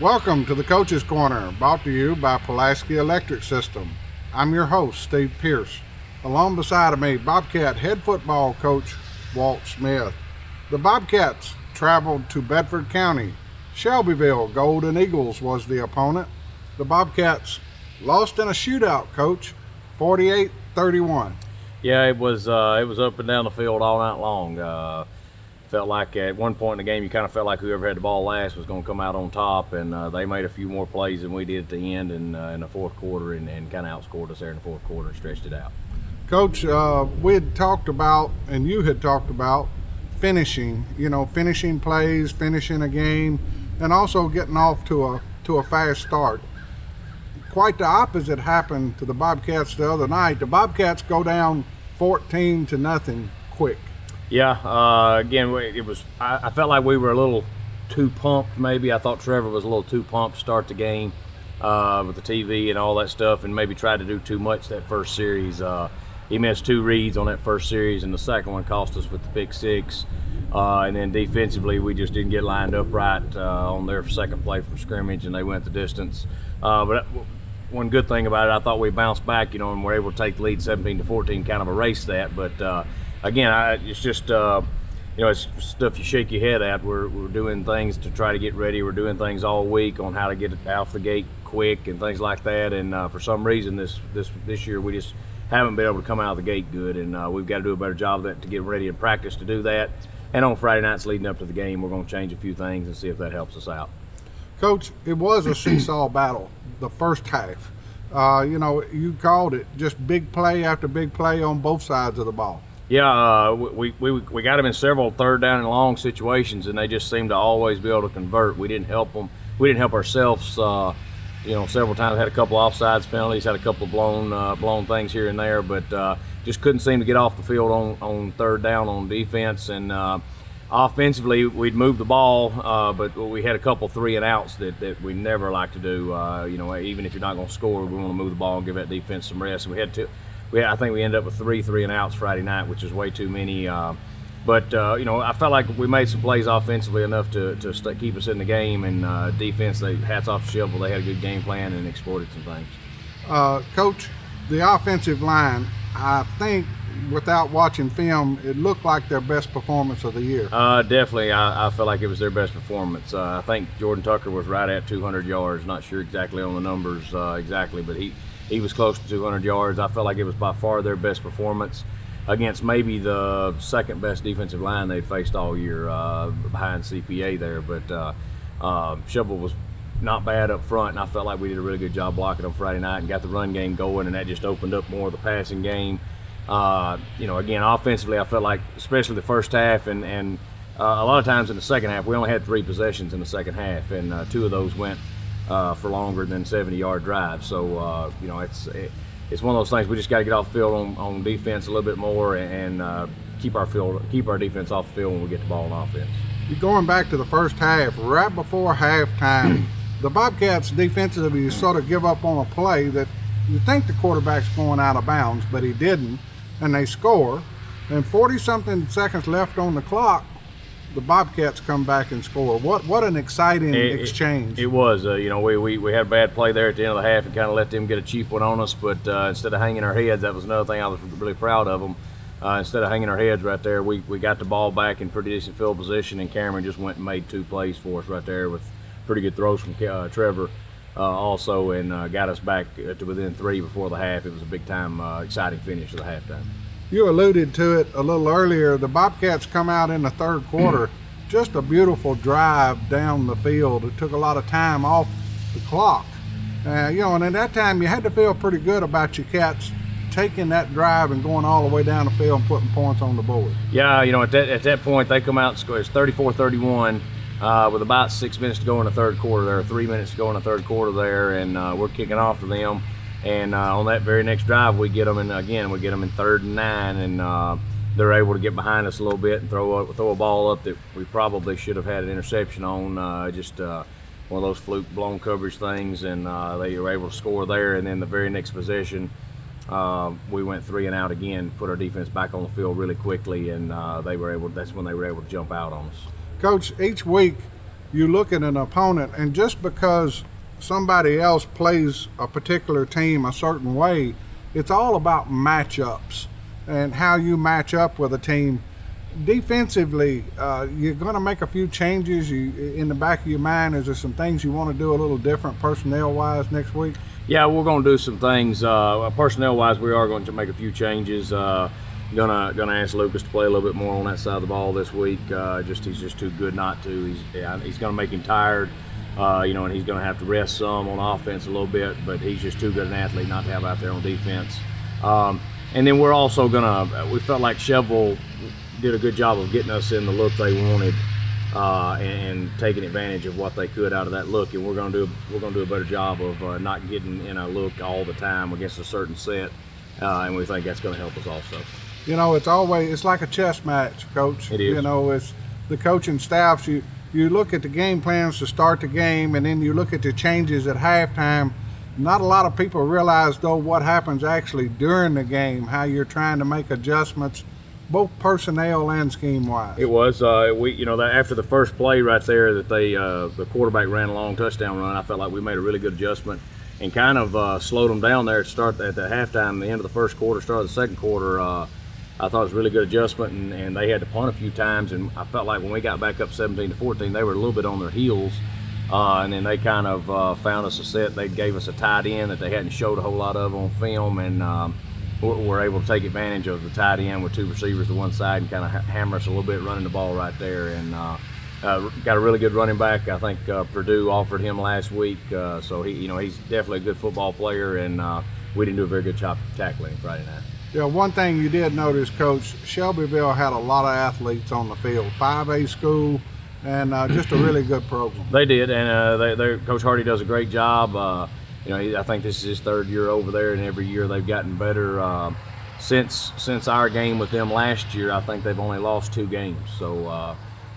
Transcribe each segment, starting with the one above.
Welcome to the Coach's Corner, brought to you by Pulaski Electric System. I'm your host, Steve Pierce. Along beside of me, Bobcat head football coach Walt Smith. The Bobcats traveled to Bedford County. Shelbyville Golden Eagles was the opponent. The Bobcats lost in a shootout, coach, 48 31. Yeah, it was uh, it was up and down the field all night long. Uh, felt like at one point in the game, you kind of felt like whoever had the ball last was going to come out on top, and uh, they made a few more plays than we did at the end and uh, in the fourth quarter, and, and kind of outscored us there in the fourth quarter and stretched it out. Coach, uh, we had talked about, and you had talked about finishing. You know, finishing plays, finishing a game, and also getting off to a to a fast start. Quite the opposite happened to the Bobcats the other night. The Bobcats go down 14 to nothing quick. Yeah, uh, again, it was. I, I, felt like we were a little too pumped. Maybe I thought Trevor was a little too pumped to start the game uh, with the TV and all that stuff, and maybe tried to do too much that first series. Uh, he missed two reads on that first series, and the second one cost us with the pick six. Uh, and then defensively, we just didn't get lined up right uh, on their second play from scrimmage, and they went the distance. Uh, but one good thing about it, I thought we bounced back, you know, and we were able to take the lead 17 to 14, kind of erase that. But again, I, it's just uh, you know, it's stuff you shake your head at. We're, we're doing things to try to get ready. We're doing things all week on how to get it off the gate quick and things like that. And uh, for some reason, this this this year we just haven't been able to come out of the gate good, and uh, we've got to do a better job of that to get ready in practice to do that. And on Friday nights leading up to the game, we're going to change a few things and see if that helps us out. Coach, it was a seesaw battle the first half. Uh, you know, you called it just big play after big play on both sides of the ball. Yeah, uh, we, we, we got them in several third down and long situations, and they just seemed to always be able to convert. We didn't help them. We didn't help ourselves. Uh, you know, several times had a couple offsides penalties, had a couple blown uh, blown things here and there, but uh, just couldn't seem to get off the field on, on third down on defense. And uh, offensively, we'd move the ball, uh, but we had a couple three and outs that, that we never like to do. you know, even if you're not going to score, we want to move the ball and give that defense some rest. we had to we I think we ended up with three three and outs Friday night, which is way too many. Uh, but uh, you know, I felt like we made some plays offensively enough to, to st- keep us in the game. And uh, defense, they hats off to Shelbyville. They had a good game plan and exploited some things. Uh, Coach, the offensive line, I think without watching film, it looked like their best performance of the year. Uh, definitely, I, I felt like it was their best performance. Uh, I think Jordan Tucker was right at 200 yards. Not sure exactly on the numbers uh, exactly, but he he was close to 200 yards. I felt like it was by far their best performance against maybe the second best defensive line they'd faced all year uh, behind CPA there. But uh, uh, Shelbyville was not bad up front, and I felt like we did a really good job blocking on Friday night and got the run game going, and that just opened up more of the passing game. Uh, you know, again, offensively, I felt like, especially the first half, and, and uh, a lot of times in the second half, we only had three possessions in the second half, and uh, two of those went uh, for longer than 70 yard drives. So, uh, you know, it's it, it's one of those things we just got to get off field on, on defense a little bit more and uh, keep our field keep our defense off the field when we get the ball on offense. Going back to the first half, right before halftime, the Bobcats defensively sort of give up on a play that you think the quarterback's going out of bounds, but he didn't, and they score. And 40 something seconds left on the clock, the Bobcats come back and score. What what an exciting it, exchange! It, it was. Uh, you know, we, we, we had a bad play there at the end of the half and kind of let them get a cheap one on us. But uh, instead of hanging our heads, that was another thing I was really proud of them. Uh, instead of hanging our heads right there, we, we got the ball back in pretty decent field position, and Cameron just went and made two plays for us right there with pretty good throws from uh, Trevor. Uh, also, and uh, got us back to within three before the half. It was a big time, exciting finish of the halftime you alluded to it a little earlier. The Bobcats come out in the third quarter. Just a beautiful drive down the field. It took a lot of time off the clock. Uh, you know, and at that time you had to feel pretty good about your cats taking that drive and going all the way down the field and putting points on the board. Yeah, you know, at that, at that point they come out and score. It's 34-31 uh, with about six minutes to go in the third quarter there, three minutes to go in the third quarter there, and uh, we're kicking off for them. And uh, on that very next drive, we get them, and again, we get them in third and nine, and uh, they're able to get behind us a little bit and throw a, throw a ball up that we probably should have had an interception on. Uh, just uh, one of those fluke blown coverage things, and uh, they were able to score there. And then the very next possession, uh, we went three and out again, put our defense back on the field really quickly, and they were able. That's when they were able to jump out on us. Coach, each week you look at an opponent, and just because somebody else plays a particular team a certain way, it's all about matchups and how you match up with a team. Defensively, uh, you're going to make a few changes. You, in the back of your mind, is there some things you want to do a little different personnel-wise next week? Yeah, we're going to do some things uh, personnel-wise. We are going to make a few changes. Uh, gonna gonna ask Lucas to play a little bit more on that side of the ball this week. Uh, just he's just too good not to. He's yeah, he's gonna make him tired. Uh, you know, and he's going to have to rest some on offense a little bit, but he's just too good an athlete not to have out there on defense. Um, and then we're also going to, we felt like Shelbyville did a good job of getting us in the look they wanted uh, and, and, taking advantage of what they could out of that look. And we're going to do we're going to do a better job of uh, not getting in a look all the time against a certain set, uh, and we think that's going to help us also. You know, it's always it's like a chess match, coach. It is. You know, it's the coaching staffs. You you look at the game plans to start the game, and then you look at the changes at halftime. Not a lot of people realize though what happens actually during the game, how you're trying to make adjustments both personnel and scheme wise. It was uh, we you know that after the first play right there that they uh, the quarterback ran a long touchdown run. I felt like we made a really good adjustment and kind of uh, slowed them down there at start at the halftime, the end of the first quarter, start of the second quarter. I thought it was a really good adjustment, and, and they had to punt a few times. And I felt like when we got back up 17 to 14, they were a little bit on their heels. Uh, and then they kind of uh, found us a set. They gave us a tight end that they hadn't showed a whole lot of on film, and um, we're able to take advantage of the tight end with two receivers to one side and kind of hammer us a little bit running the ball right there. And uh, uh, got a really good running back. I think uh, Purdue offered him last week, uh, so he, you know, he's definitely a good football player, and uh, we didn't do a very good job tackling Friday night. Yeah, one thing you did notice, Coach, Shelbyville had a lot of athletes on the field. 5A school, and uh, just a really good program. They did, and they, Coach Hardy does a great job you know, I think this is his third year over there, and every year they've gotten better. Uh, since since our game with them last year, I think they've only lost two games. So uh,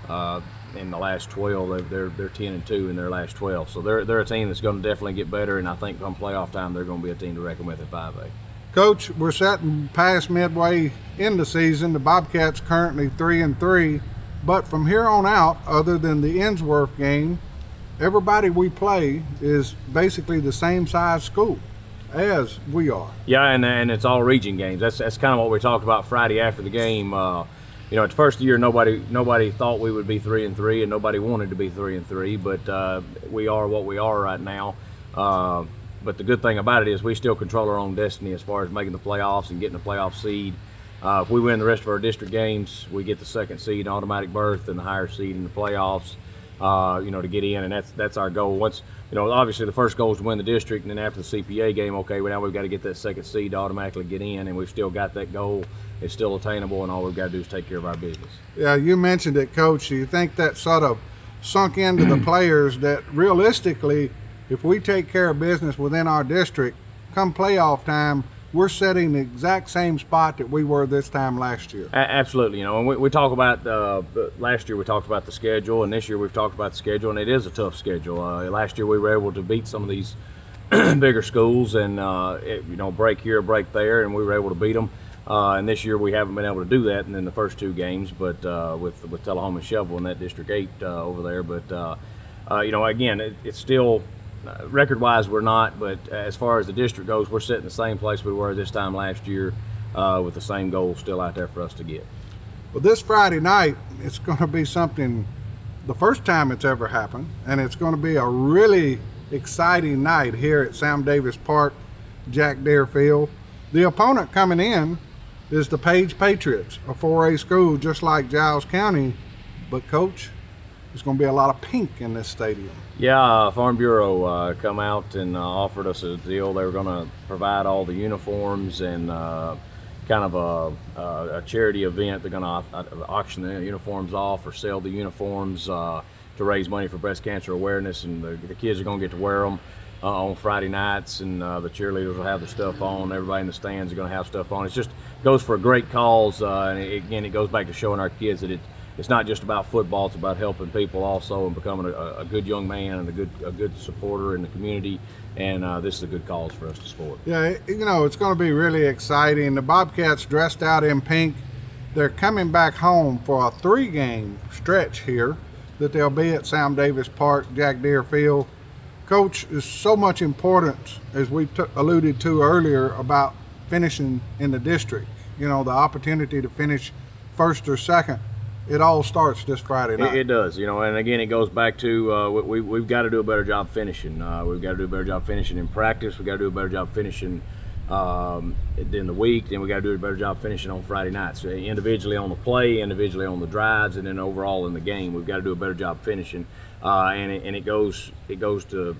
uh, in the last 12, they're they're 10 and two in their last 12. So they're they're a team that's going to definitely get better, and I think come playoff time, they're going to be a team to reckon with at 5A. Coach, we're sitting past midway in the season. The Bobcats currently three and three, but from here on out, other than the Ensworth game, everybody we play is basically the same size school as we are. Yeah, and, and it's all region games. That's that's kind of what we talked about Friday after the game. Uh, you know, at the first year, nobody nobody thought we would be three and three, and nobody wanted to be three and three. But uh, we are what we are right now. Uh, but the good thing about it is we still control our own destiny as far as making the playoffs and getting the playoff seed. Uh, if we win the rest of our district games, we get the second seed, automatic berth, and the higher seed in the playoffs uh, you know, to get in, and that's that's our goal. Once you know, obviously the first goal is to win the district, and then after the CPA game, okay, well now we've got to get that second seed to automatically get in, and we've still got that goal. It's still attainable, and all we've got to do is take care of our business. Yeah, you mentioned it, Coach. Do you think that sort of sunk into the players that realistically, if we take care of business within our district, come playoff time, we're setting the exact same spot that we were this time last year. Absolutely, you know, and we, we talk about uh, last year we talked about the schedule, and this year we've talked about the schedule, and it is a tough schedule. Uh, last year we were able to beat some of these bigger schools, and uh, it, you know, break here, break there, and we were able to beat them. Uh, and this year we haven't been able to do that, and in the first two games, but uh, with with Tullahoma Shelbyville in that District Eight uh, over there, but you know, again, it, it's still record wise, we're not, but as far as the district goes, we're sitting the same place we were this time last year uh, with the same goal still out there for us to get. Well, this Friday night, it's going to be something the first time it's ever happened, and it's going to be a really exciting night here at Sam Davis Park, Jack Deere Field. The opponent coming in is the Page Patriots, a 4A school just like Giles County, but coach, there's going to be a lot of pink in this stadium. Yeah, uh, Farm Bureau uh, come out and uh, offered us a deal. They were going to provide all the uniforms and uh, kind of a, a, charity event. They're going to uh, auction the uniforms off or sell the uniforms uh, to raise money for breast cancer awareness, and the, the kids are going to get to wear them. on Friday nights, and the cheerleaders will have the stuff on. Everybody in the stands are going to have stuff on. It just goes for a great cause, and it, again, it goes back to showing our kids that it, it's not just about football; it's about helping people also and becoming a, a good young man and a good a good supporter in the community. And uh, this is a good cause for us to support. Yeah, you know, it's going to be really exciting. The Bobcats dressed out in pink. They're coming back home for a three-game stretch here. that they'll be at Sam Davis Park, Jack Deere Field. Coach, is so much importance, as we alluded to earlier, about finishing in the district. You know, the opportunity to finish first or second. It all starts this Friday night. It, it does, you know, and again, it goes back to uh, we, we've got to do a better job finishing. Uh, we've got to do a better job finishing in practice. We've got to do a better job finishing um, in the week. Then we got to do a better job finishing on Friday nights, individually on the play, individually on the drives, and then overall in the game. We've got to do a better job finishing, uh, and it, and it goes it goes to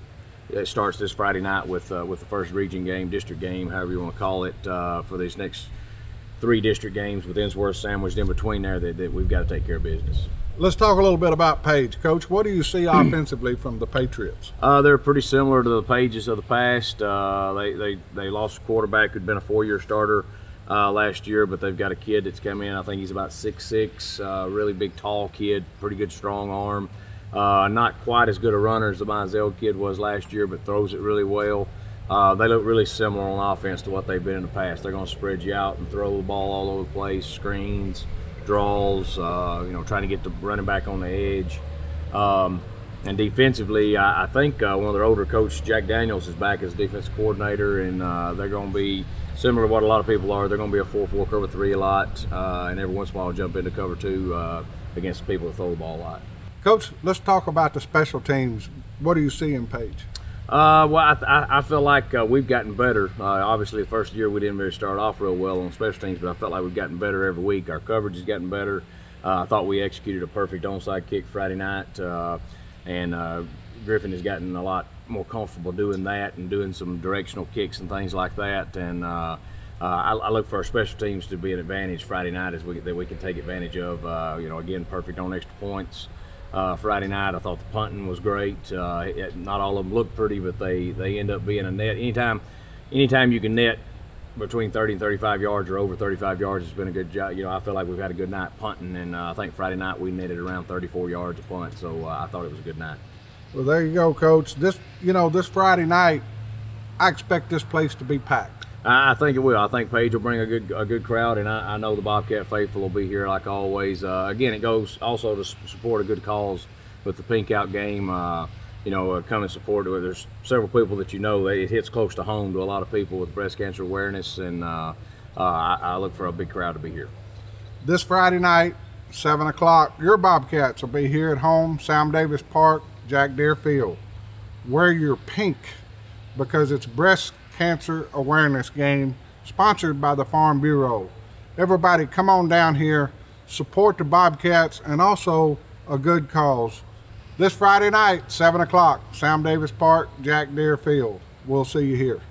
it starts this Friday night with uh, with the first region game, district game, however you want to call it, uh, for these next three district games with Ensworth sandwiched in between there that, that we've got to take care of business. Let's talk a little bit about Page, Coach. What do you see offensively from the Patriots? Uh, they're pretty similar to the Pages of the past. Uh, they, they they lost a quarterback who'd been a four-year starter uh, last year, but they've got a kid that's come in. I think he's about six six, uh, really big, tall kid, pretty good, strong arm. Uh, not quite as good a runner as the Mizell kid was last year, but throws it really well. Uh, they look really similar on offense to what they've been in the past. They're going to spread you out and throw the ball all over the place, screens, draws, uh, you know, trying to get the running back on the edge. Um, and defensively, I, I think uh, one of their older coaches, Jack Daniels, is back as defense coordinator, and uh, they're going to be similar to what a lot of people are. They're going to be a 4-4 cover three a lot, uh, and every once in a while jump into cover two uh, against people that throw the ball a lot. Coach, let's talk about the special teams. What do you see in Page? Uh, well, I, I, I, feel like uh, we've gotten better. Uh, obviously, the first year we didn't really start off real well on special teams, but I felt like we've gotten better every week. Our coverage has gotten better. Uh, I thought we executed a perfect onside kick Friday night, uh, and uh, Griffin has gotten a lot more comfortable doing that and doing some directional kicks and things like that. And I, I, look for our special teams to be an advantage Friday night as we, that we can take advantage of. you know, again, perfect on extra points uh, Friday night. I thought the punting was great. Uh, it, not all of them looked pretty, but they they end up being a net. Anytime, anytime you can net between 30 and 35 yards or over 35 yards, it's been a good job. You know, I feel like we've had a good night punting, and uh, I think Friday night we netted around 34 yards a punt. So uh, I thought it was a good night. Well, there you go, Coach. This, you know, this Friday night, I expect this place to be packed. I think it will. I think Page will bring a good a good crowd, and I, I know the Bobcat faithful will be here like always. Uh, again, it goes also to support a good cause with the Pink Out game. Uh, you know, uh, come and support it. There's several people that you know. That it hits close to home to a lot of people with breast cancer awareness, and uh, uh, I, I look for a big crowd to be here. This Friday night, seven o'clock, your Bobcats will be here at home, Sam Davis Park, Jack Deere Field. Wear your pink because it's breast Cancer Awareness Game, sponsored by the Farm Bureau. Everybody, come on down here, support the Bobcats, and also a good cause. This Friday night, 7 o'clock, Sam Davis Park, Jack Deere Field. We'll see you here.